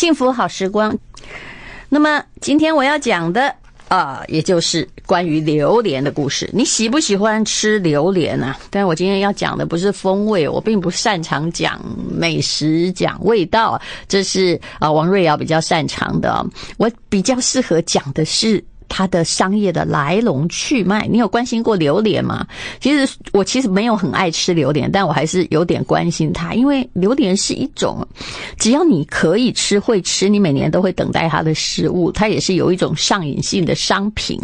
幸福好时光。那么今天我要讲的啊，也就是关于榴莲的故事。你喜不喜欢吃榴莲啊？但我今天要讲的不是风味，我并不擅长讲美食、讲味道，这是啊王瑞瑶比较擅长的。我比较适合讲的是。它的商业的来龙去脉，你有关心过榴莲吗？其实我其实没有很爱吃榴莲，但我还是有点关心它，因为榴莲是一种只要你可以吃、会吃，你每年都会等待它的食物，它也是有一种上瘾性的商品。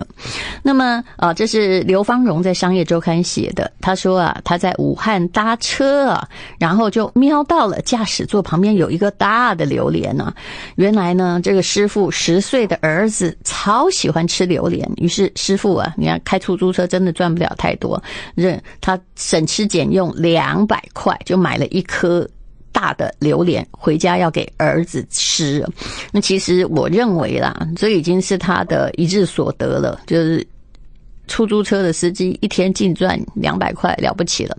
那么啊，这是刘芳荣在《商业周刊》写的，他说啊，他在武汉搭车啊，然后就瞄到了驾驶座旁边有一个大的榴莲呢。原来呢，这个师傅十岁的儿子超喜欢吃。吃榴莲，于是师傅啊，你看开出租车真的赚不了太多，认他省吃俭用两百块就买了一颗大的榴莲回家要给儿子吃。那其实我认为啦，这已经是他的一日所得了，就是出租车的司机一天净赚两百块了不起了。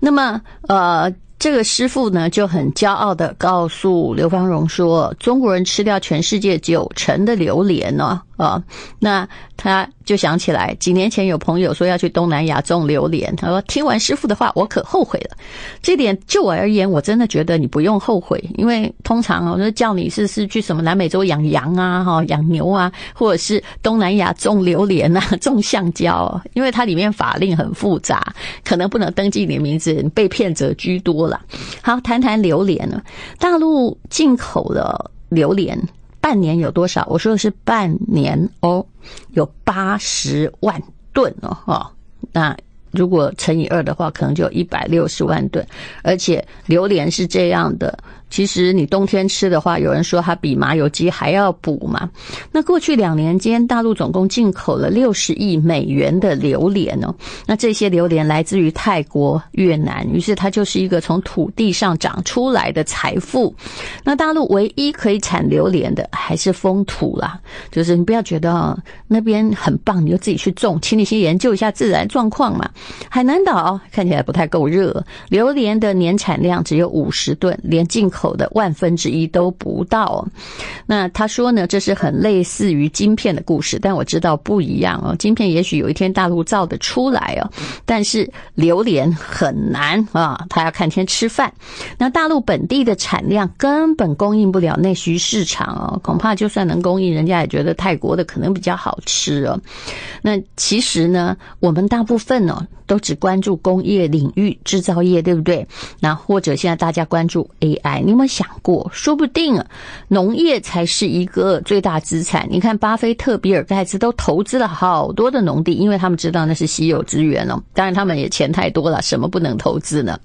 那么呃。这个师傅呢就很骄傲的告诉刘芳荣说：“中国人吃掉全世界九成的榴莲呢啊！”那他就想起来，几年前有朋友说要去东南亚种榴莲，他说：“听完师傅的话，我可后悔了。”这点就我而言，我真的觉得你不用后悔，因为通常我说叫你是是去什么南美洲养羊啊、哈养牛啊，或者是东南亚种榴莲啊、种橡胶，因为它里面法令很复杂，可能不能登记你的名字，被骗者居多。好，谈谈榴莲了。大陆进口的榴莲半年有多少？我说的是半年哦，有八十万吨哦，哈。那如果乘以二的话，可能就一百六十万吨。而且榴莲是这样的。其实你冬天吃的话，有人说它比麻油鸡还要补嘛。那过去两年间，大陆总共进口了六十亿美元的榴莲哦。那这些榴莲来自于泰国、越南，于是它就是一个从土地上长出来的财富。那大陆唯一可以产榴莲的还是风土啦，就是你不要觉得啊那边很棒，你就自己去种，请你先研究一下自然状况嘛。海南岛看起来不太够热，榴莲的年产量只有五十吨，连进口。口的万分之一都不到，那他说呢？这是很类似于晶片的故事，但我知道不一样哦。晶片也许有一天大陆造得出来哦，但是榴莲很难啊，他要看天吃饭。那大陆本地的产量根本供应不了内需市场哦，恐怕就算能供应，人家也觉得泰国的可能比较好吃哦。那其实呢，我们大部分呢都只关注工业领域、制造业，对不对？那或者现在大家关注 AI 你。有没有想过，说不定，农业才是一个最大资产。你看，巴菲特、比尔盖茨都投资了好多的农地，因为他们知道那是稀有资源哦。当然，他们也钱太多了，什么不能投资呢？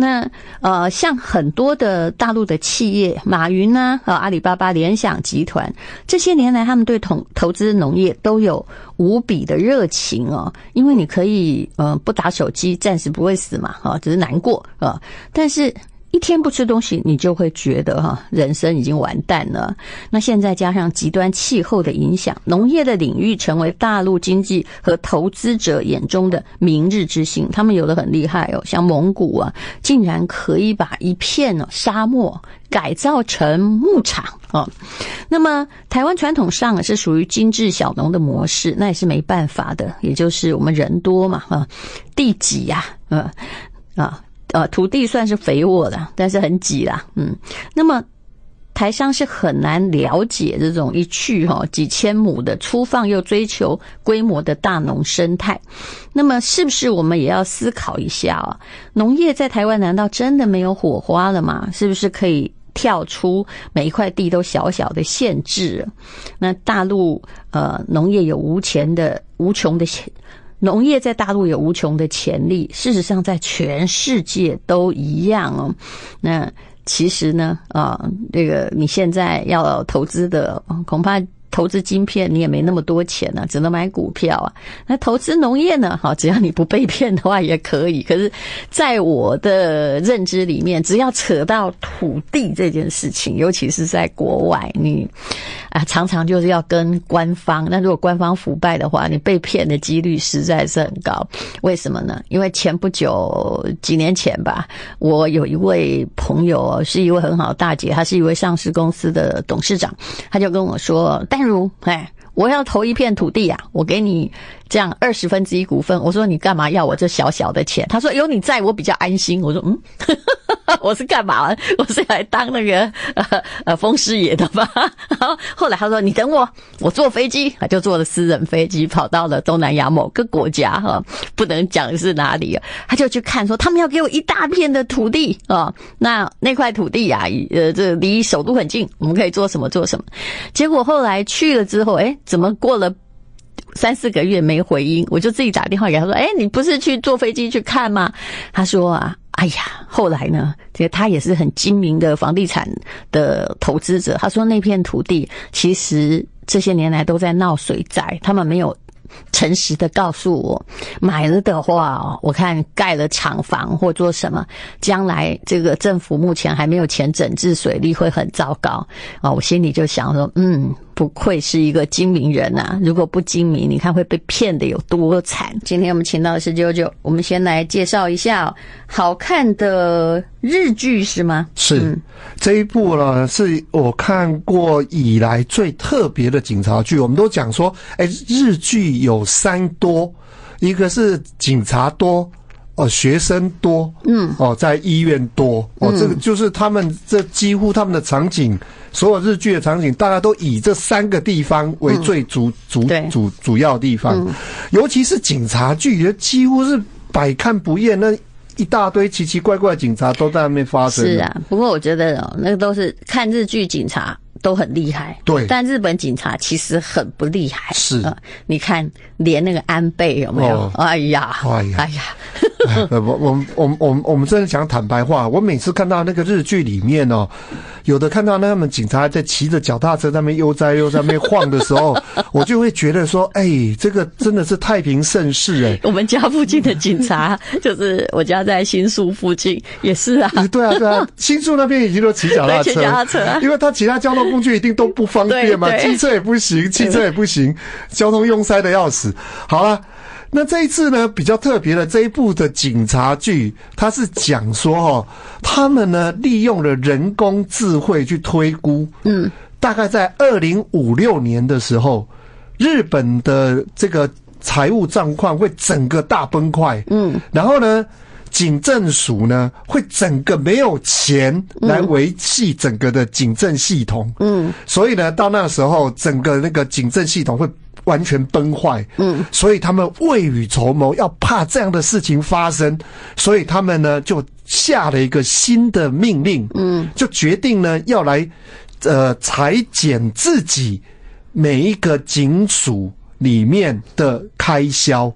那呃，像很多的大陆的企业，马云呢，啊，阿里巴巴、联想集团，这些年来他们对投投资农业都有无比的热情哦，因为你可以呃不打手机，暂时不会死嘛，啊，只是难过啊，但是。一天不吃东西，你就会觉得哈，人生已经完蛋了。那现在加上极端气候的影响，农业的领域成为大陆经济和投资者眼中的明日之星。他们有的很厉害哦，像蒙古啊，竟然可以把一片呢沙漠改造成牧场啊。那么台湾传统上是属于精致小农的模式，那也是没办法的，也就是我们人多嘛啊，地挤呀，嗯啊。呃，土地算是肥沃的，但是很挤啦，嗯。那么台商是很难了解这种一去哈几千亩的粗放又追求规模的大农生态。那么是不是我们也要思考一下啊？农业在台湾难道真的没有火花了吗？是不是可以跳出每一块地都小小的限制？那大陆呃农业有无钱的无穷的。农业在大陆有无穷的潜力，事实上在全世界都一样哦。那其实呢，啊，这个你现在要投资的，恐怕。投资晶片，你也没那么多钱呢、只能买股票啊。那投资农业呢？好，只要你不被骗的话也可以。可是，在我的认知里面，只要扯到土地这件事情，尤其是在国外，你啊常常就是要跟官方。那如果官方腐败的话，你被骗的几率实在是很高。为什么呢？因为前不久几年前吧，我有一位朋友是一位很好的大姐，她是一位上市公司的董事长，她就跟我说：“淡如，哎。”我要投一片土地呀！我给你这样二十分之一股份。我说你干嘛要我这小小的钱？他说有你在我比较安心。我说嗯，我是干嘛？我是来当那个 呃呃风师爷的吧。然后后来他说你等我，我坐飞机，就坐了私人飞机跑到了东南亚某个国家哈，不能讲是哪里。他就去看说他们要给我一大片的土地啊，那那块土地啊，呃这离首都很近，我们可以做什么做什么。结果后来去了之后，哎。怎么过了三四个月没回音？我就自己打电话给他说：“哎，你不是去坐飞机去看吗？”他说：“啊，哎呀，后来呢？这个他也是很精明的房地产的投资者。他说那片土地其实这些年来都在闹水灾，他们没有诚实的告诉我，买了的话，我看盖了厂房或做什么，将来这个政府目前还没有钱整治水利，会很糟糕啊！我心里就想说，嗯。”不愧是一个精明人呐！如果不精明，你看会被骗的有多惨。今天我们请到的是九九，我们先来介绍一下好看的日剧是吗？是这一部呢，是我看过以来最特别的警察剧。我们都讲说，哎，日剧有三多，一个是警察多。哦，学生多，嗯，哦，在医院多，哦，这个就是他们这几乎他们的场景，所有日剧的场景，大家都以这三个地方为最主主主主要地方，尤其是警察剧，几乎是百看不厌，那一大堆奇奇怪怪的警察都在那边发生。是啊，不过我觉得哦，那个都是看日剧警察都很厉害，对，但日本警察其实很不厉害。是啊，你看连那个安倍有没有？哎呀，哎呀，哎呀。我我我我我们真的讲坦白话，我每次看到那个日剧里面哦，有的看到那他们警察在骑着脚踏车在那边悠哉悠哉那边晃的时候，我就会觉得说，哎，这个真的是太平盛世哎。我们家附近的警察，就是我家在新宿附近，也是啊。对啊对啊，新宿那边已经都骑脚踏车，骑脚踏车，因为他其他交通工具一定都不方便嘛，机车也不行，汽车也不行，交通拥塞的要死。好了。那这一次呢，比较特别的这一部的警察剧，它是讲说哈，他们呢利用了人工智慧去推估，嗯，大概在二零五六年的时候，日本的这个财务状况会整个大崩溃，嗯，然后呢，警政署呢会整个没有钱来维系整个的警政系统，嗯，所以呢，到那个时候，整个那个警政系统会。完全崩坏，嗯，所以他们未雨绸缪，要怕这样的事情发生，所以他们呢就下了一个新的命令，嗯，就决定呢要来，呃，裁减自己每一个警署里面的开销，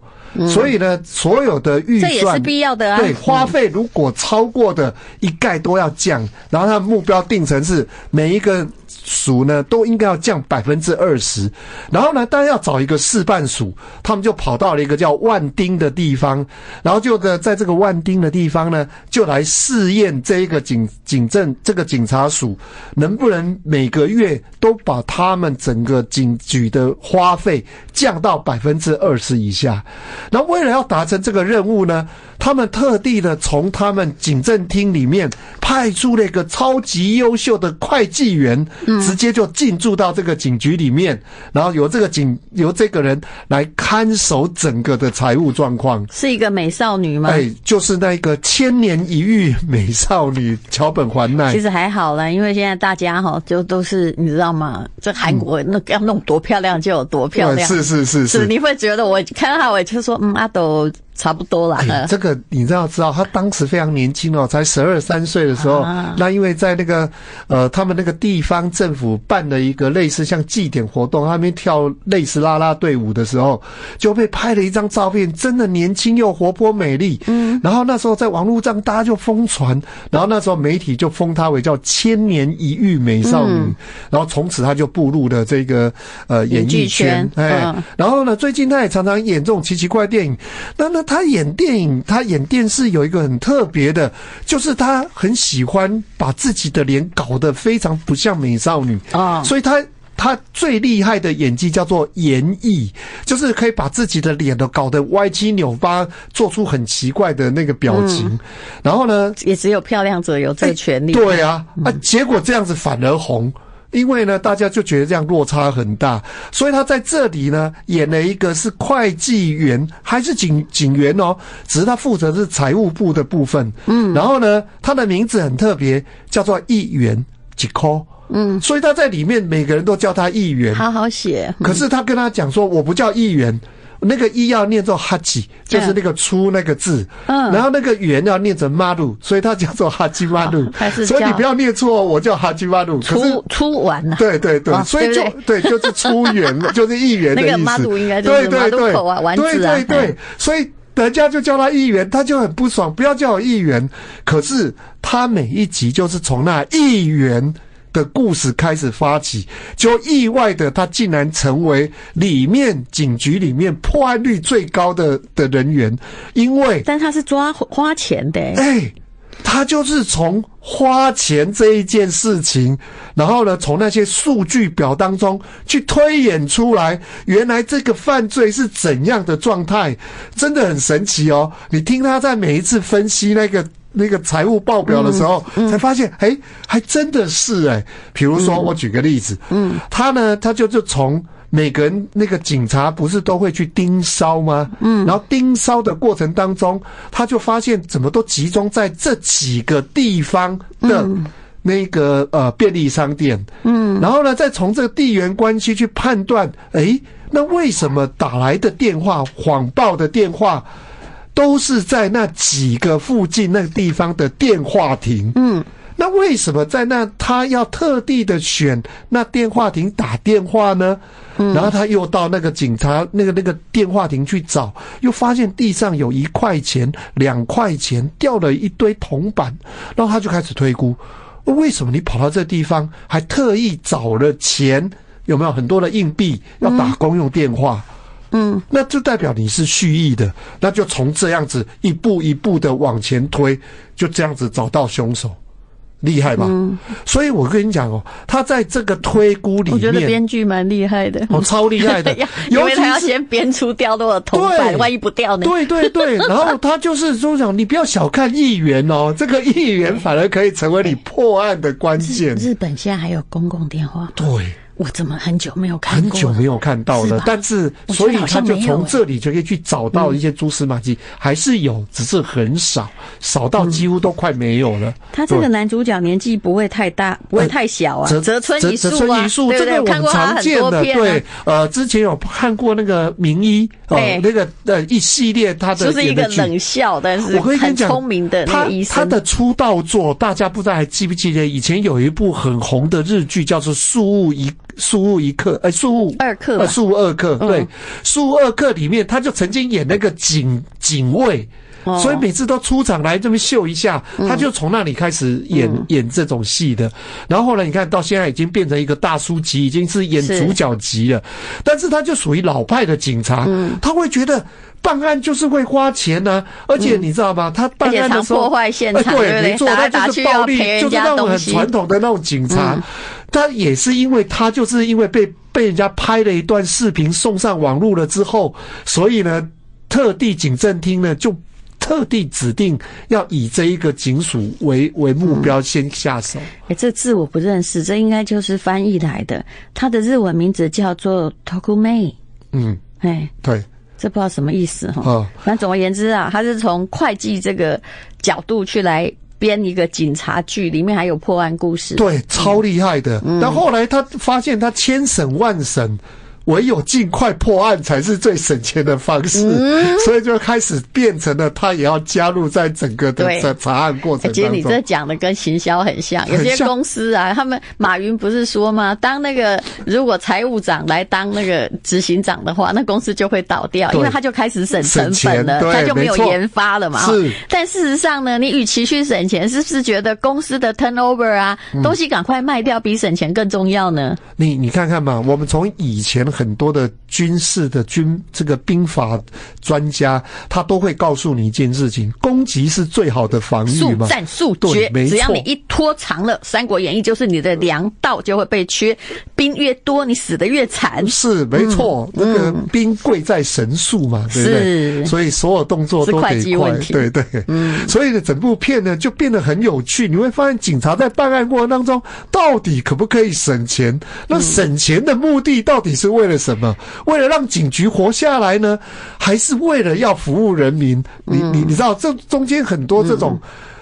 所以呢，所有的预算这也是必要的啊，对，花费如果超过的一概都要降，然后他的目标定成是每一个。署呢都应该要降百分之二十，然后呢，当然要找一个示范署，他们就跑到了一个叫万丁的地方，然后就在在这个万丁的地方呢，就来试验这一个警警政这个警察署能不能每个月都把他们整个警局的花费降到百分之二十以下。那为了要达成这个任务呢，他们特地的从他们警政厅里面派出了一个超级优秀的会计员。直接就进驻到这个警局里面，然后由这个警由这个人来看守整个的财务状况。是一个美少女吗？哎，就是那个千年一遇美少女桥本环奈。其实还好啦，因为现在大家哈就都是你知道吗？这韩国那要弄多漂亮就有多漂亮。是是是是，你会觉得我看到她，我就说嗯，阿斗差不多啦。哎，这个你知道知道，他当时非常年轻哦，才十二三岁的时候，那因为在那个呃，他们那个地方政府办的一个类似像祭典活动，他们跳类似啦啦队舞的时候，就被拍了一张照片，真的年轻又活泼美丽。嗯，然后那时候在网络上大家就疯传，然后那时候媒体就封她为叫千年一遇美少女，然后从此她就步入了这个呃演艺圈。哎，然后呢，最近她也常常演这种奇奇怪电影，那那。他演电影，他演电视有一个很特别的，就是他很喜欢把自己的脸搞得非常不像美少女。啊，所以他他最厉害的演技叫做演绎，就是可以把自己的脸都搞得歪七扭八，做出很奇怪的那个表情，然后呢，也只有漂亮者有这个权利，对啊，啊，结果这样子反而红。因为呢，大家就觉得这样落差很大，所以他在这里呢演了一个是会计员，还是警警员哦，只是他负责是财务部的部分。嗯，然后呢，他的名字很特别，叫做议员几科。嗯，所以他在里面每个人都叫他议员，好好写。可是他跟他讲说，我不叫议员。那个一要念作哈吉，就是那个出那个字，嗯，然后那个圆要念成马路，所以它叫做哈吉马路。所以你不要念错，我叫哈吉马路。出出完了。对对对，所以就对，就是出圆，就是一元的意思。那个马路应该就是马路口啊，丸子啊。对对对，所以人家就叫他议员，他就很不爽，不要叫我议员。可是他每一集就是从那议员。的故事开始发起，就意外的他竟然成为里面警局里面破案率最高的的人员，因为但他是抓花钱的，哎，他就是从花钱这一件事情，然后呢，从那些数据表当中去推演出来，原来这个犯罪是怎样的状态，真的很神奇哦。你听他在每一次分析那个。那个财务报表的时候，才发现，哎，还真的是哎。比如说，我举个例子，嗯，他呢，他就是从每个人那个警察不是都会去盯梢吗？嗯，然后盯梢的过程当中，他就发现怎么都集中在这几个地方的那个呃便利商店，嗯，然后呢，再从这个地缘关系去判断，哎，那为什么打来的电话谎报的电话？都是在那几个附近那个地方的电话亭。嗯，那为什么在那他要特地的选那电话亭打电话呢？嗯，然后他又到那个警察那个那个电话亭去找，又发现地上有一块钱、两块钱，掉了一堆铜板，然后他就开始推估：为什么你跑到这地方，还特意找了钱？有没有很多的硬币要打公用电话？嗯，那就代表你是蓄意的，那就从这样子一步一步的往前推，就这样子找到凶手，厉害吧？嗯，所以我跟你讲哦，他在这个推估里面，我觉得编剧蛮厉害的，哦，超厉害的，因为他要先编出掉多少铜板，万一不掉呢？对对对，然后他就是说讲，你不要小看议员哦，这个议员反而可以成为你破案的关键。日本现在还有公共电话？对。我怎么很久没有看？很久没有看到了，但是所以他就从这里就可以去找到一些蛛丝马迹，还是有，只是很少，少到几乎都快没有了。他这个男主角年纪不会太大，不会太小啊。泽村一树啊，这个我们常见的，对，呃，之前有看过那个名医，哦，那个呃一系列他的就是一个冷笑，但是很聪明的那个医生。他的出道作，大家不知道还记不记得？以前有一部很红的日剧，叫做《树屋一》。树屋一课，哎，树屋二课，树屋二课，对，树屋二课里面，他就曾经演那个警警卫，所以每次都出场来这么秀一下，他就从那里开始演演这种戏的。然后后来你看到现在已经变成一个大叔级，已经是演主角级了。但是他就属于老派的警察，他会觉得办案就是会花钱呢，而且你知道吗？他办案的时候破坏现场，对，没错，他就是暴力，就是那种很传统的那种警察。他也是因为他就是因为被被人家拍了一段视频送上网络了之后，所以呢，特地警政厅呢就特地指定要以这一个警署为为目标先下手。哎，这字我不认识，这应该就是翻译来的。他的日文名字叫做 Tokumei。嗯，哎，对，这不知道什么意思哈。反正总而言之啊，他是从会计这个角度去来。编一个警察剧，里面还有破案故事，对，超厉害的。但后来他发现，他千审万审，唯有尽快破案才是最省钱的方式，所以就开始变成了他也要加入在整个的查查案过程当中。其实你这讲的跟行销很像，有些公司啊，他们马云不是说吗？当那个如果财务长来当那个执行长的话，那公司就会倒掉，因为他就开始省成本了，他就没有研发了嘛。是。但事实上呢，你与其去省钱，是不是觉得公司的 turnover 啊，东西赶快卖掉比省钱更重要呢？你你看看嘛，我们从以前。很多的军事的军这个兵法专家，他都会告诉你一件事情：攻击是最好的防御嘛。战速决，只要你一拖长了，《三国演义》就是你的粮道就会被缺，兵越多，你死的越惨。是没错，那个兵贵在神速嘛，对不对？所以所有动作都得快，对对。嗯，所以呢，整部片呢就变得很有趣。你会发现，警察在办案过程当中，到底可不可以省钱？那省钱的目的到底是为？为了什么？为了让警局活下来呢？还是为了要服务人民？你你你知道，这中间很多这种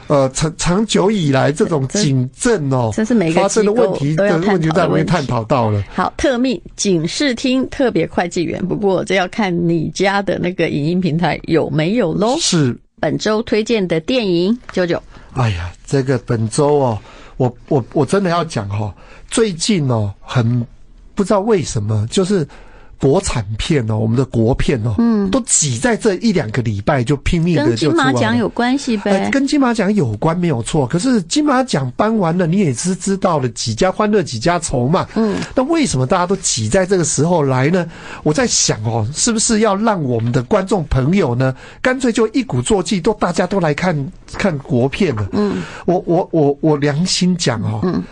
呃长长久以来这种警政哦，这是每个发生的问题的问题在里面探讨到了。好，特命警视厅特别会计员，不过这要看你家的那个影音平台有没有喽。是本周推荐的电影九九。哎呀，这个本周哦，我我我真的要讲哈，最近哦很。不知道为什么，就是国产片哦，我们的国片哦，嗯，都挤在这一两个礼拜就拼命的就跟金马奖有关系呗？跟金马奖有关没有错。可是金马奖颁完了，你也是知道了几家欢乐几家愁嘛。嗯，那为什么大家都挤在这个时候来呢？我在想哦，是不是要让我们的观众朋友呢，干脆就一鼓作气，都大家都来看看国片了？嗯，我我我我良心讲哦。嗯。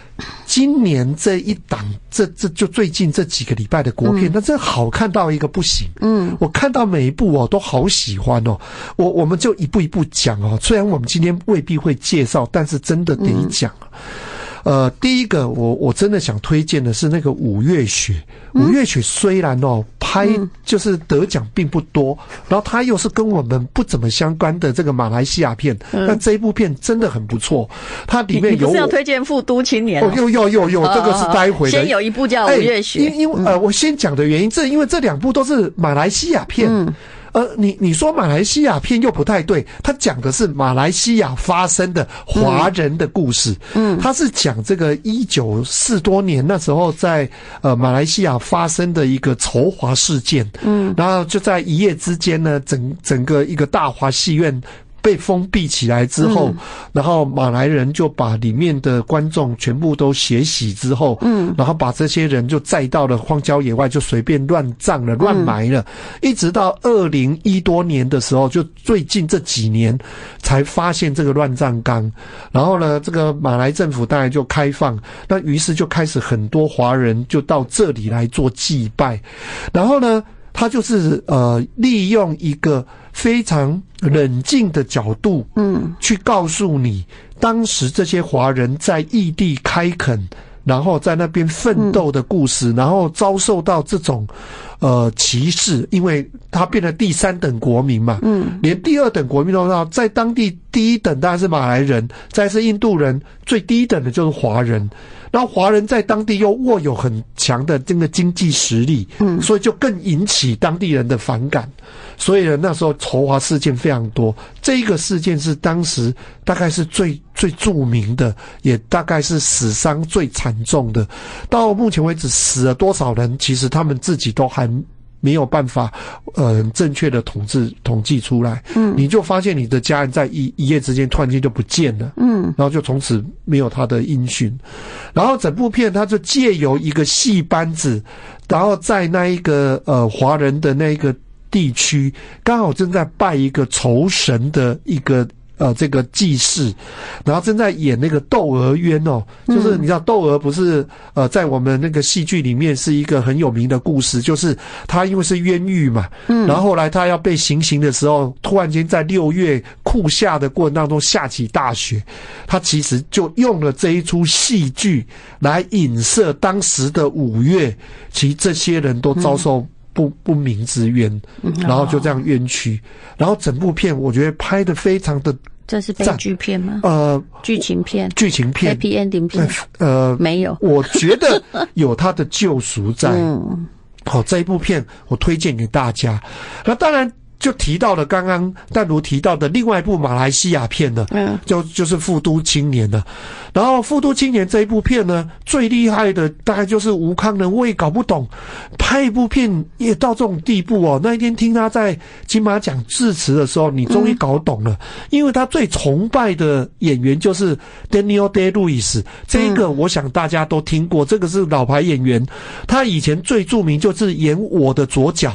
今年这一档，这这就最近这几个礼拜的国片，那真好看到一个不行。嗯，我看到每一部哦，都好喜欢哦。我我们就一步一步讲哦。虽然我们今天未必会介绍，但是真的得讲。呃，第一个，我我真的想推荐的是那个《五月雪》。《五月雪》虽然哦拍就是得奖并不多，然后它又是跟我们不怎么相关的这个马来西亚片，但这一部片真的很不错。它里面有是要推荐《复都青年》哦，又又又又，这个是待会的。先有一部叫《五月雪》，因因为呃，我先讲的原因，这因为这两部都是马来西亚片。呃，你你说马来西亚片又不太对，他讲的是马来西亚发生的华人的故事。嗯，他是讲这个一九四多年那时候在呃马来西亚发生的一个仇华事件。嗯，然后就在一夜之间呢，整整个一个大华戏院。被封闭起来之后，然后马来人就把里面的观众全部都血洗之后，嗯，然后把这些人就载到了荒郊野外，就随便乱葬了、乱埋了，一直到二零一多年的时候，就最近这几年才发现这个乱葬岗，然后呢，这个马来政府当然就开放，那于是就开始很多华人就到这里来做祭拜，然后呢，他就是呃利用一个。非常冷静的角度，嗯，去告诉你当时这些华人在异地开垦，然后在那边奋斗的故事，然后遭受到这种呃歧视，因为他变成第三等国民嘛，嗯，连第二等国民都知道，在当地第一等当然是马来人，再是印度人，最低等的就是华人。然后华人在当地又握有很强的这个经济实力，嗯，所以就更引起当地人的反感。所以呢，那时候仇华事件非常多。这一个事件是当时大概是最最著名的，也大概是死伤最惨重的。到目前为止，死了多少人，其实他们自己都还。没有办法，呃，正确的统治统计出来，嗯，你就发现你的家人在一一夜之间突然间就不见了，嗯，然后就从此没有他的音讯，然后整部片他就借由一个戏班子，然后在那一个呃华人的那一个地区，刚好正在拜一个酬神的一个。呃，这个祭祀，然后正在演那个窦娥冤哦，就是你知道窦娥不是呃，在我们那个戏剧里面是一个很有名的故事，就是他因为是冤狱嘛，嗯，然后后来他要被行刑的时候，突然间在六月酷夏的过程当中下起大雪，他其实就用了这一出戏剧来影射当时的五月，其实这些人都遭受。不不明之冤，然后就这样冤屈，然后整部片我觉得拍的非常的，这是悲剧片吗？呃，剧情片，剧情片，Happy Ending 片，呃，没有，我觉得 有他的救赎在。好，这一部片我推荐给大家。那当然。就提到了刚刚淡如提到的另外一部马来西亚片呢，嗯，就就是《富都青年》的。然后《富都青年》这一部片呢，最厉害的大概就是吴康仁，我也搞不懂，拍一部片也到这种地步哦。那一天听他在金马奖致辞的时候，你终于搞懂了，因为他最崇拜的演员就是 Daniel Day Lewis，这一个我想大家都听过，这个是老牌演员，他以前最著名就是演《我的左脚》，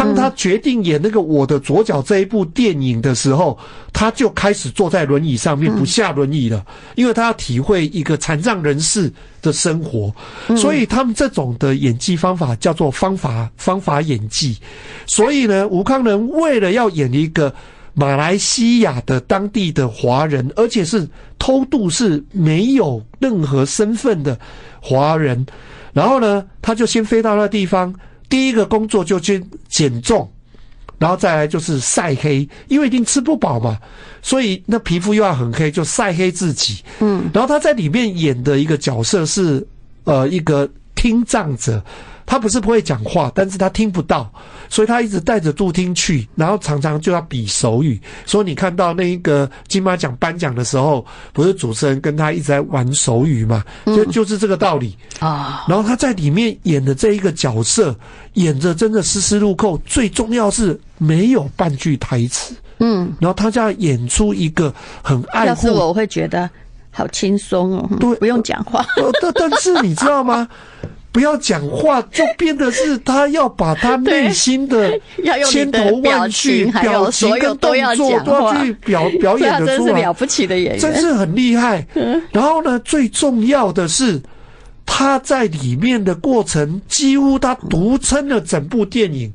当他决定演那个我。的左脚这一部电影的时候，他就开始坐在轮椅上面不下轮椅了，因为他要体会一个残障人士的生活，所以他们这种的演技方法叫做方法方法演技。所以呢，吴康仁为了要演一个马来西亚的当地的华人，而且是偷渡是没有任何身份的华人，然后呢，他就先飞到那地方，第一个工作就去减重。然后再来就是晒黑，因为一定吃不饱嘛，所以那皮肤又要很黑，就晒黑自己。嗯，然后他在里面演的一个角色是，呃，一个听障者。他不是不会讲话，但是他听不到，所以他一直带着助听器，然后常常就要比手语。所以你看到那一个金马奖颁奖的时候，不是主持人跟他一直在玩手语嘛？就就是这个道理啊。然后他在里面演的这一个角色，演着真的丝丝入扣，最重要是没有半句台词。嗯，然后他就要演出一个很爱护。要是我，我会觉得好轻松哦，对，不用讲话。但但是你知道吗？不要讲话，就变得是他要把他内心 的千头万绪、表情跟动作都要去表 表演的出来，了不起的演员，真是很厉害。然后呢，最重要的是他在里面的过程，几乎他独撑了整部电影，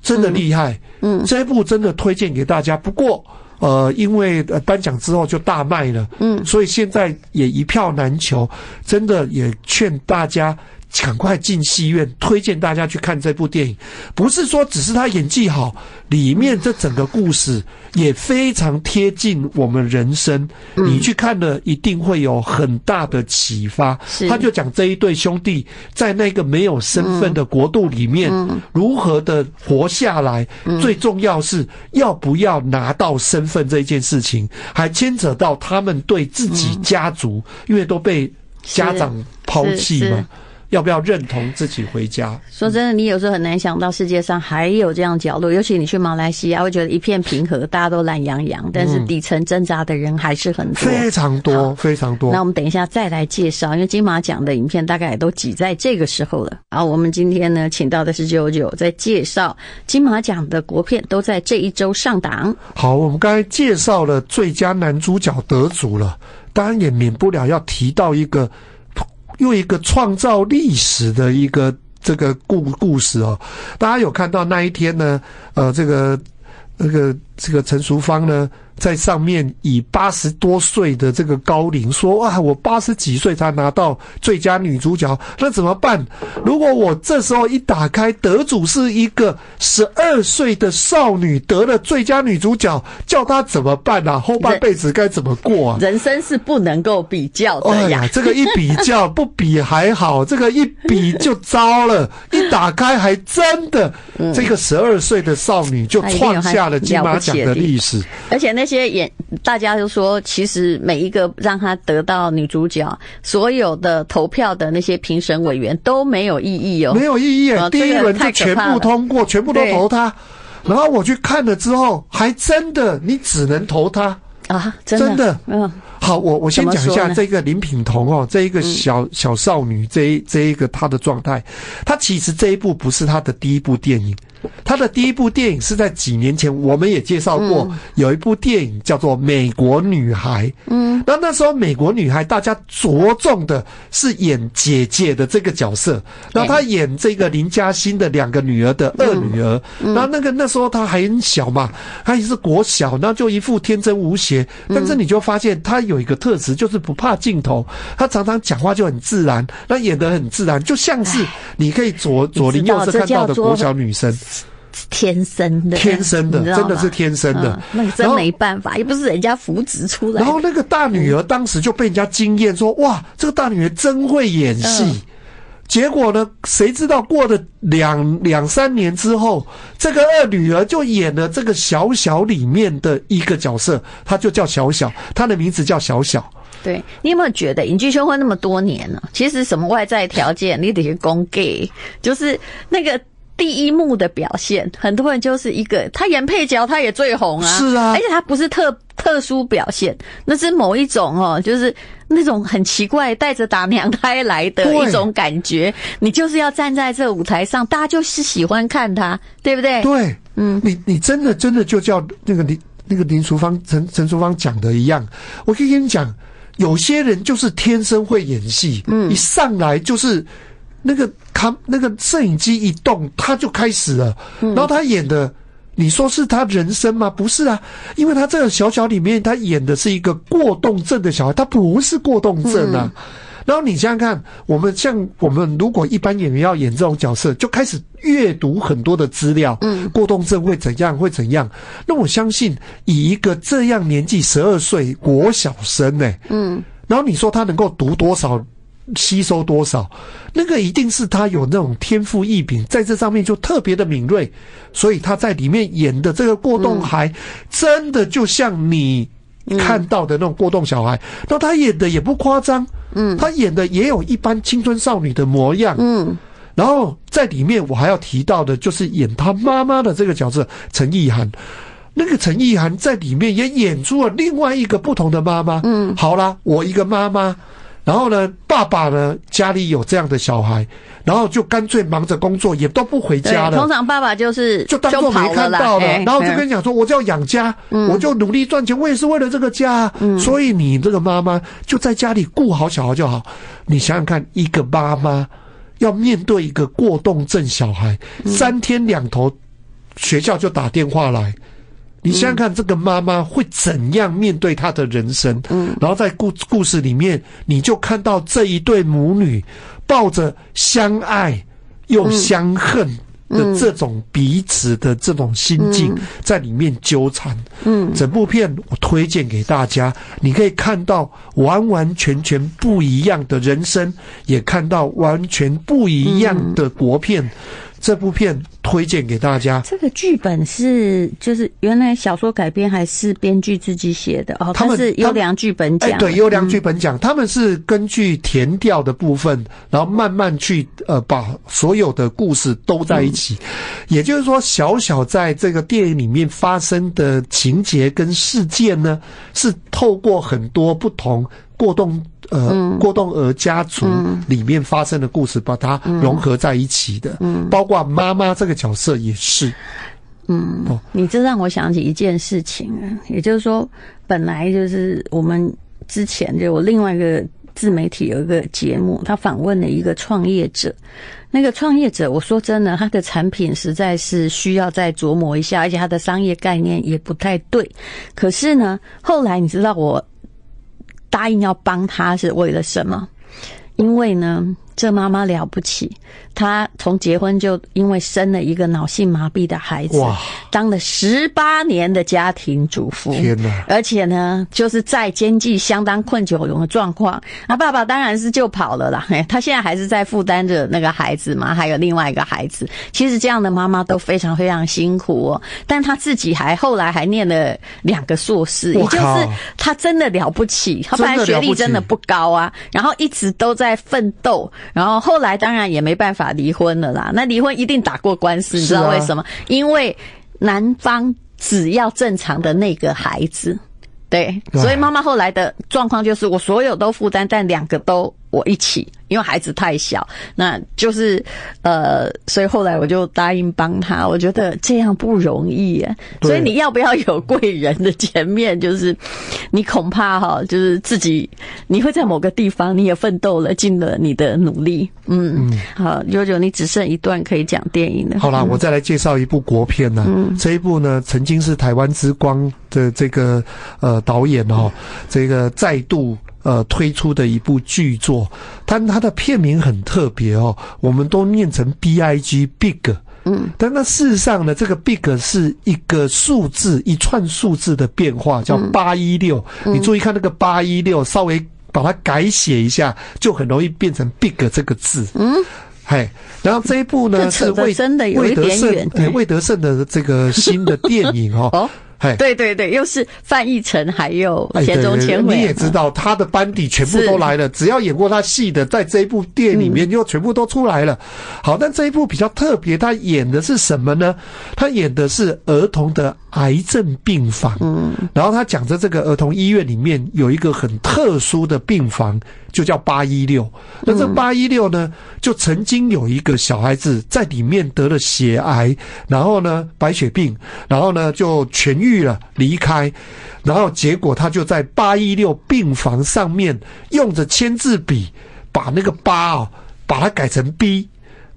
真的厉害。嗯，这部真的推荐给大家。不过。呃，因为颁奖之后就大卖了，嗯，所以现在也一票难求，真的也劝大家。赶快进戏院，推荐大家去看这部电影。不是说只是他演技好，里面这整个故事也非常贴近我们人生。你去看了，一定会有很大的启发。他就讲这一对兄弟在那个没有身份的国度里面如何的活下来。最重要是要不要拿到身份这件事情，还牵扯到他们对自己家族，因为都被家长抛弃嘛。要不要认同自己回家？说真的，你有时候很难想到世界上还有这样角落。尤其你去马来西亚，会觉得一片平和，大家都懒洋洋，但是底层挣扎的人还是很多，非常多，非常多。那我们等一下再来介绍，因为金马奖的影片大概也都挤在这个时候了。好，我们今天呢，请到的是九九，在介绍金马奖的国片都在这一周上档。好，我们刚才介绍了最佳男主角得主了，当然也免不了要提到一个。又一个创造历史的一个这个故故事哦，大家有看到那一天呢？呃，这个那个这个陈淑芳呢？在上面以八十多岁的这个高龄说：“啊，我八十几岁才拿到最佳女主角，那怎么办？如果我这时候一打开，得主是一个十二岁的少女得了最佳女主角，叫她怎么办啊？后半辈子该怎么过啊？人生是不能够比较的呀！这个一比较不比还好，这个一比就糟了。一打开，还真的这个十二岁的少女就创下了金马奖的历史，而且那。些演，大家就说，其实每一个让他得到女主角，所有的投票的那些评审委员都没有异议哦，没有异议。第一轮就全部通过，全部都投他。然后我去看了之后，还真的，你只能投他啊！真的，嗯。好，我我先讲一下这个林品彤哦，这一个小小少女，这一这一个她的状态，她其实这一部不是她的第一部电影。他的第一部电影是在几年前，我们也介绍过，有一部电影叫做《美国女孩》。嗯，那那时候《美国女孩》大家着重的是演姐姐的这个角色，然后她演这个林嘉欣的两个女儿的二女儿。然后那个那时候她还很小嘛，她也是国小，然后就一副天真无邪。但是你就发现她有一个特质，就是不怕镜头，她常常讲话就很自然，那演得很自然，就像是你可以左左邻右舍看到的国小女生。天生的，天生的，真的是天生的。那个真没办法，又不是人家扶植出来。然后那个大女儿当时就被人家惊艳，说：“哇，这个大女儿真会演戏。”结果呢，谁知道过了两两三年之后，这个二女儿就演了这个小小里面的一个角色，她就叫小小，她的名字叫小小。对你有没有觉得，影剧修婚那么多年了，其实什么外在条件你得去供给，就是那个第一幕的表现，很多人就是一个他演配角，他也最红啊，是啊。而且他不是特特殊表现，那是某一种哦，就是那种很奇怪带着打娘胎来的对。一种感觉，你就是要站在这舞台上，大家就是喜欢看他，对不对？对，嗯，你你真的真的就叫那个林那个林淑芳陈陈淑芳讲的一样，我可以跟你讲，有些人就是天生会演戏，嗯，一上来就是那个他那个摄影机一动，他就开始了，然后他演的。你说是他人生吗？不是啊，因为他这个小小里面，他演的是一个过动症的小孩，他不是过动症啊。然后你想想看，我们像我们如果一般演员要演这种角色，就开始阅读很多的资料，嗯，过动症会怎样，会怎样？那我相信，以一个这样年纪十二岁国小生呢、嗯，然后你说他能够读多少？吸收多少，那个一定是他有那种天赋异禀，在这上面就特别的敏锐，所以他在里面演的这个过动孩，真的就像你看到的那种过动小孩，那他演的也不夸张，嗯，他演的也有一般青春少女的模样，嗯，然后在里面我还要提到的就是演他妈妈的这个角色陈意涵。那个陈意涵在里面也演出了另外一个不同的妈妈。嗯，好啦，我一个妈妈，然后呢，爸爸呢家里有这样的小孩，然后就干脆忙着工作，也都不回家了。通常爸爸就是就当做没看到了，然后就跟你讲说，我就要养家，我就努力赚钱，我也是为了这个家啊。所以你这个妈妈就在家里顾好小孩就好。你想想看，一个妈妈要面对一个过动症小孩，三天两头学校就打电话来。你想想看，这个妈妈会怎样面对她的人生？嗯，然后在故故事里面，你就看到这一对母女抱着相爱又相恨的这种彼此的这种心境在里面纠缠。嗯，整部片我推荐给大家，你可以看到完完全全不一样的人生，也看到完全不一样的国片。这部片推荐给大家。这个剧本是就是原来小说改编还是编剧自己写的哦？他们它是优良剧本奖，哎，对，优良剧本奖，他们是根据填调的部分，然后慢慢去呃把所有的故事都在一起。也就是说，小小在这个电影里面发生的情节跟事件呢，是透过很多不同过动呃、过动儿家族里面发生的故事，把它融合在一起的。嗯，包括妈妈这个角色也是。嗯你这让我想起一件事情啊，也就是说，本来就是我们之前就我另外一个自媒体有一个节目，他访问了一个创业者。那个创业者，我说真的，他的产品实在是需要再琢磨一下，而且他的商业概念也不太对。可是呢，后来你知道我答应要帮他是为了什么？因为呢，这妈妈了不起，她从结婚就因为生了一个脑性麻痹的孩子哇，当了十八年的家庭主妇。天哪而且呢，就是在经济相当困窘的状况，那爸爸当然是就跑了啦。嘿他现在还是在负担着那个孩子嘛，还有另外一个孩子。其实这样的妈妈都非常非常辛苦哦，但她自己还后来还念了两个硕士，也就是她真的了不起。她本来学历真的不高啊，然后一直都在奋斗，然后后来当然也没办法离婚了啦。那离婚一定打过官司，你知道为什么？因为男方只要正常的那个孩子。对所以妈妈后来的状况就是，我所有都负担，但两个都我一起，因为孩子太小，那就是呃，所以后来我就答应帮他。我觉得这样不容易耶，所以你要不要有贵人的前面？就是你恐怕哈，就是自己你会在某个地方你也奋斗了，尽了你的努力。嗯，好，九九，你只剩一段可以讲电影了。好啦，我再来介绍一部国片呢、这一部呢，曾经是台湾之光的这个呃导演哦，这个再度呃推出的一部巨作，但它的片名很特别哦，我们都念成 B I G Big。嗯，但那事实上呢，这个 big 是一个数字，一串数字的变化，叫八一六。你注意看那个八一六，稍微把它改写一下，就很容易变成 “big” 这个字。嗯，嘿，然后这一部呢是魏真的有一点远，魏德胜的这个新的电影哦。对对对，又是范逸臣，还有田中千惠。你也知道，他的班底全部都来了，只要演过他戏的，在这一部电影里面就全部都出来了。好，但这一部比较特别，他演的是什么呢？他演的是儿童的癌症病房。嗯，然后他讲着这个儿童医院里面有一个很特殊的病房。就叫八一六，那这八一六呢，就曾经有一个小孩子在里面得了血癌，然后呢白血病，然后呢就痊愈了，离开，然后结果他就在八一六病房上面用着签字笔把那个八啊，把它改成 B，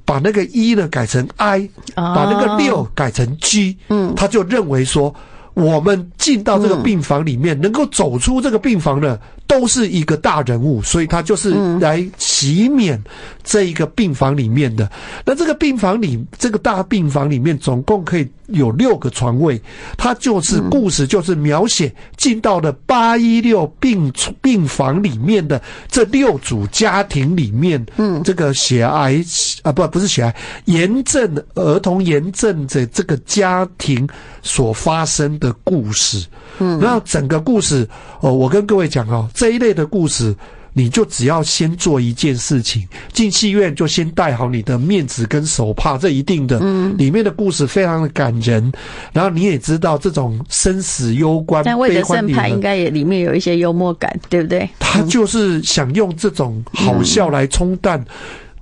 把那个一呢改成 I，把那个六改成 G，嗯，他就认为说。我们进到这个病房里面，能够走出这个病房的，都是一个大人物，所以他就是来洗免这一个病房里面的。那这个病房里，这个大病房里面总共可以有六个床位，他就是故事，就是描写进到了八一六病病房里面的这六组家庭里面，嗯，这个血癌啊，不，不是血癌，炎症儿童炎症的这个家庭所发生。的故事，嗯，然后整个故事哦，我跟各位讲哦，这一类的故事，你就只要先做一件事情，进戏院就先带好你的面子跟手帕，这一定的，嗯，里面的故事非常的感人，然后你也知道这种生死攸关，但为了正派，应该也里面有一些幽默感，对不对？他就是想用这种好笑来冲淡。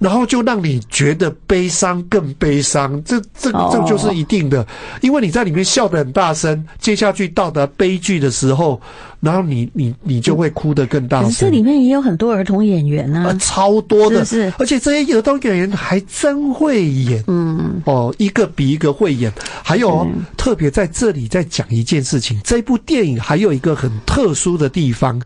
然后就让你觉得悲伤更悲伤，这这这就是一定的，因为你在里面笑得很大声，接下去到达悲剧的时候，然后你你你就会哭得更大声。这里面也有很多儿童演员啊，超多的，是，而且这些儿童演员还真会演，嗯，哦，一个比一个会演。还有特别在这里再讲一件事情，这部电影还有一个很特殊的地方，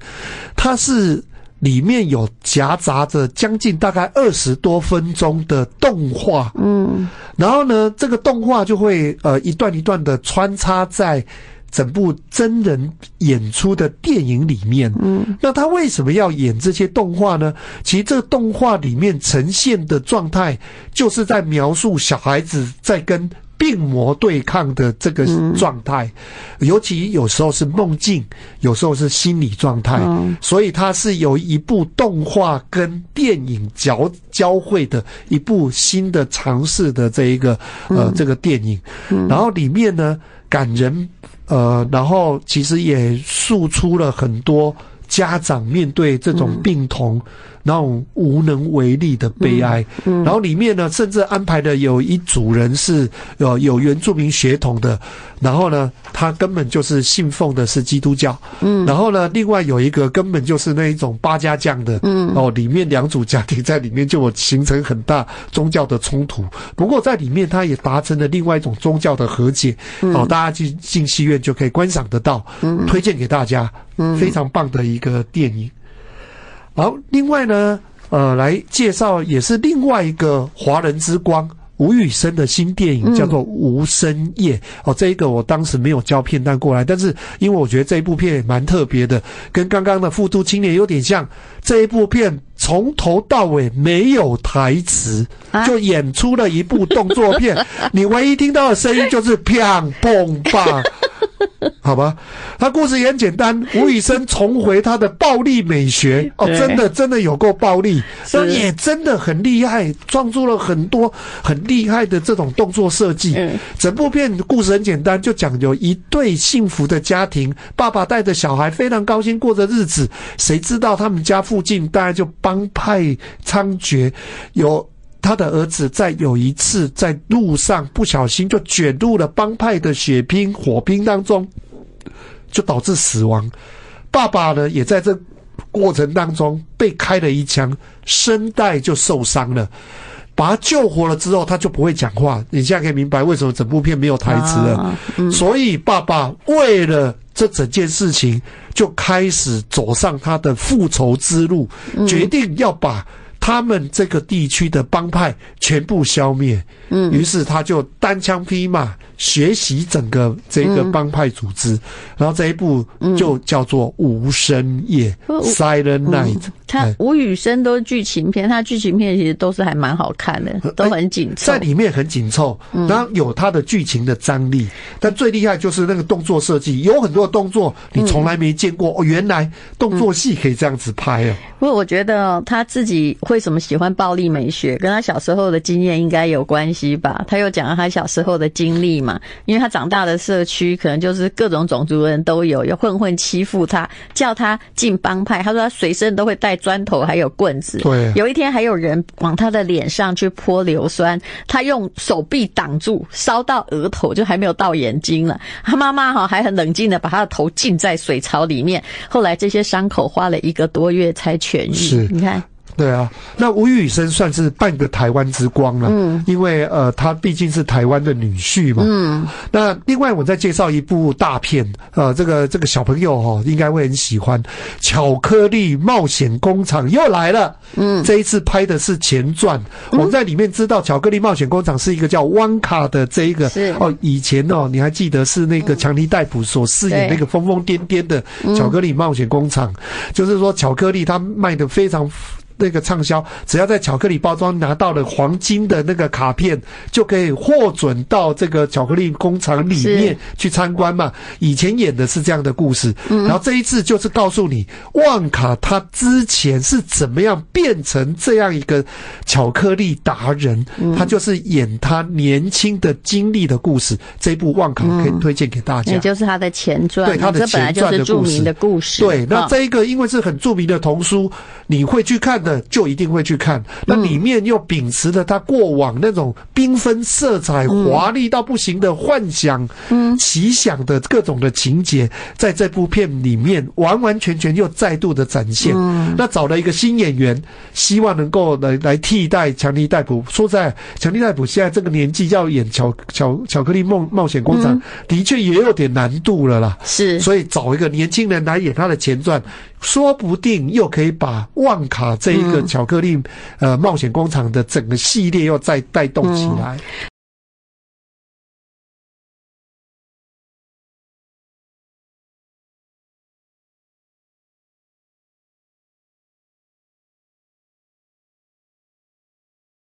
它是。里面有夹杂着将近大概二十多分钟的动画，嗯，然后呢，这个动画就会呃一段一段的穿插在整部真人演出的电影里面，嗯，那他为什么要演这些动画呢？其实这动画里面呈现的状态，就是在描述小孩子在跟。病魔对抗的这个状态，尤其有时候是梦境，有时候是心理状态，所以它是有一部动画跟电影交交汇的一部新的尝试的这一个呃这个电影，然后里面呢感人呃，然后其实也诉出了很多家长面对这种病童。那种无能为力的悲哀，然后里面呢，甚至安排的有一组人是有有原住民血统的，然后呢，他根本就是信奉的是基督教，嗯，然后呢，另外有一个根本就是那一种八家将的，嗯，哦，里面两组家庭在里面就形成很大宗教的冲突，不过在里面他也达成了另外一种宗教的和解，哦，大家去进戏院就可以观赏得到，嗯，推荐给大家，嗯，非常棒的一个电影。好，另外呢，呃，来介绍也是另外一个华人之光吴宇森的新电影，叫做《无声夜》。哦，这一个我当时没有交片单过来，但是因为我觉得这一部片蛮特别的，跟刚刚的《复读青年》有点像。这一部片从头到尾没有台词，就演出了一部动作片。你唯一听到的声音就是砰砰砰。好吧，他故事也很简单。吴宇森重回他的暴力美学哦，真的真的有够暴力，但也真的很厉害，创作了很多很厉害的这种动作设计。整部片故事很简单，就讲有一对幸福的家庭，爸爸带着小孩非常高兴过着日子，谁知道他们家附近大概就帮派猖獗，有。他的儿子在有一次在路上不小心就卷入了帮派的血拼火拼当中，就导致死亡。爸爸呢也在这过程当中被开了一枪，声带就受伤了。把他救活了之后，他就不会讲话。你现在可以明白为什么整部片没有台词了。所以爸爸为了这整件事情，就开始走上他的复仇之路，决定要把。他们这个地区的帮派全部消灭。嗯，于是他就单枪匹马学习整个这个帮派组织，然后这一部就叫做《无声夜》（Silent Night）。它吴宇森都是剧情片，他剧情片其实都是还蛮好看的，都很紧凑，在里面很紧凑，然后有他的剧情的张力。但最厉害就是那个动作设计，有很多动作你从来没见过哦，原来动作戏可以这样子拍啊！不过我觉得他自己为什么喜欢暴力美学，跟他小时候的经验应该有关系吧？他又讲了他小时候的经历嘛，因为他长大的社区可能就是各种种族的人都有，有混混欺负他，叫他进帮派。他说他随身都会带。砖头还有棍子，对，有一天还有人往他的脸上去泼硫酸，他用手臂挡住，烧到额头就还没有到眼睛了。他妈妈哈还很冷静的把他的头浸在水槽里面，后来这些伤口花了一个多月才痊愈。是，你看。对啊，那吴宇森算是半个台湾之光了，嗯，因为呃，他毕竟是台湾的女婿嘛，嗯。那另外，我再介绍一部大片，呃，这个这个小朋友哈应该会很喜欢，《巧克力冒险工厂》又来了，嗯，这一次拍的是前传。我们在里面知道，《巧克力冒险工厂》是一个叫汪卡的这一个，是。哦，以前哦，你还记得是那个强尼戴普所饰演那个疯疯癫癫的巧克力冒险工厂，就是说巧克力它卖的非常。那个畅销，只要在巧克力包装拿到了黄金的那个卡片，就可以获准到这个巧克力工厂里面去参观嘛。以前演的是这样的故事，然后这一次就是告诉你，旺卡他之前是怎么样变成这样一个巧克力达人，他就是演他年轻的经历的故事。这一部旺卡可以推荐给大家，也就是他的前传，对他的前传的著名的故事。对，那这一个因为是很著名的童书，你会去看。的就一定会去看，那里面又秉持着他过往那种缤纷色彩、华丽到不行的幻想、奇想的各种的情节，在这部片里面完完全全又再度的展现。那找了一个新演员，希望能够来来替代强尼戴普。说在强尼戴普现在这个年纪要演巧巧巧克力梦冒险工厂，的确也有点难度了啦。是，所以找一个年轻人来演他的前传。说不定又可以把旺卡这一个巧克力呃冒险工厂的整个系列又再带动起来。